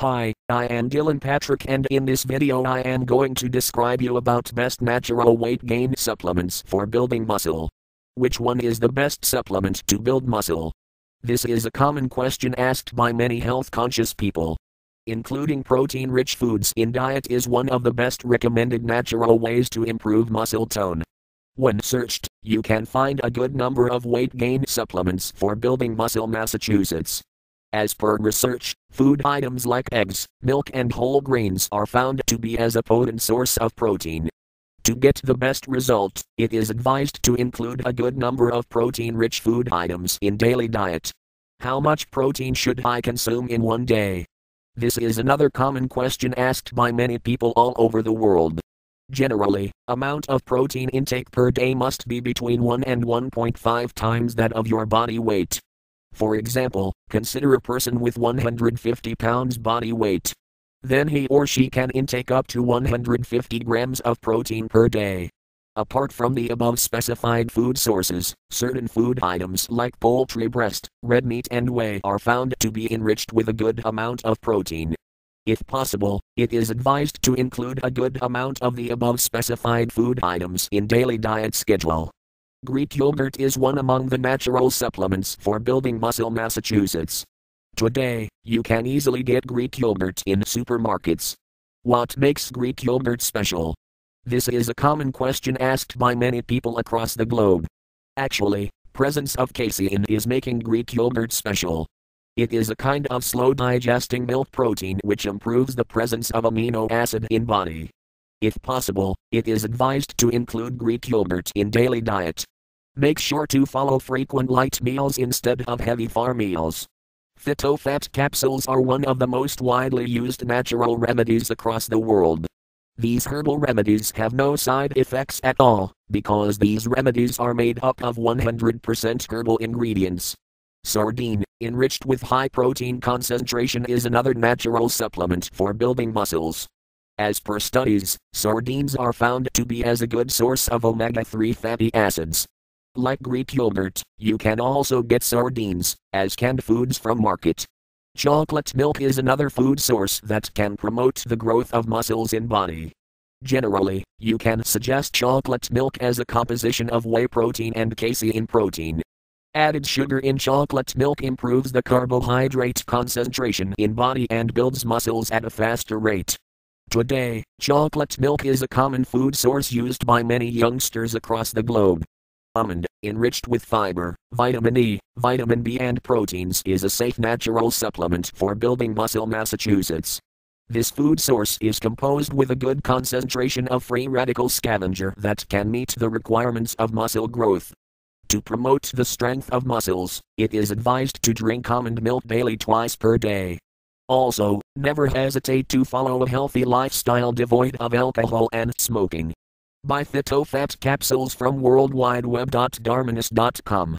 Hi, I am Dylan Patrick and in this video I am going to describe you about best natural weight gain supplements for building muscle. Which one is the best supplement to build muscle? This is a common question asked by many health conscious people. Including protein rich foods in diet is one of the best recommended natural ways to improve muscle tone. When searched, you can find a good number of weight gain supplements for building muscle Massachusetts. As per research, food items like eggs, milk, and whole grains are found to be as a potent source of protein. To get the best result, it is advised to include a good number of protein rich food items in daily diet. How much protein should I consume in one day? This is another common question asked by many people all over the world. Generally, amount of protein intake per day must be between 1 and 1.5 times that of your body weight. For example, consider a person with 150 pounds body weight. Then he or she can intake up to 150 grams of protein per day. Apart from the above specified food sources, certain food items like poultry breast, red meat, and whey are found to be enriched with a good amount of protein. If possible, it is advised to include a good amount of the above specified food items in daily diet schedule. Greek yogurt is one among the natural supplements for building muscle Massachusetts. Today, you can easily get Greek yogurt in supermarkets. What makes Greek yogurt special? This is a common question asked by many people across the globe. Actually, presence of casein is making Greek yogurt special. It is a kind of slow digesting milk protein which improves the presence of amino acid in body. If possible, it is advised to include Greek yogurt in daily diet. Make sure to follow frequent light meals instead of heavy far meals. Fit-O-Fat capsules are one of the most widely used natural remedies across the world. These herbal remedies have no side effects at all, because these remedies are made up of 100% herbal ingredients. Sardine, enriched with high protein concentration, is another natural supplement for building muscles. As per studies, sardines are found to be as a good source of omega 3 fatty acids. Like Greek yogurt, you can also get sardines as canned foods from market. Chocolate milk is another food source that can promote the growth of muscles in body. Generally, you can suggest chocolate milk as a composition of whey protein and casein protein. Added sugar in chocolate milk improves the carbohydrate concentration in body and builds muscles at a faster rate. Today, chocolate milk is a common food source used by many youngsters across the globe. Almond, enriched with fiber, vitamin E, vitamin B, and proteins, is a safe natural supplement for building muscle Massachusetts. This food source is composed with a good concentration of free radical scavenger that can meet the requirements of muscle growth. To promote the strength of muscles, it is advised to drink almond milk daily twice per day. Also, never hesitate to follow a healthy lifestyle devoid of alcohol and smoking. Buy Fit-O-Fat capsules from worldwideweb.dharmanis.com.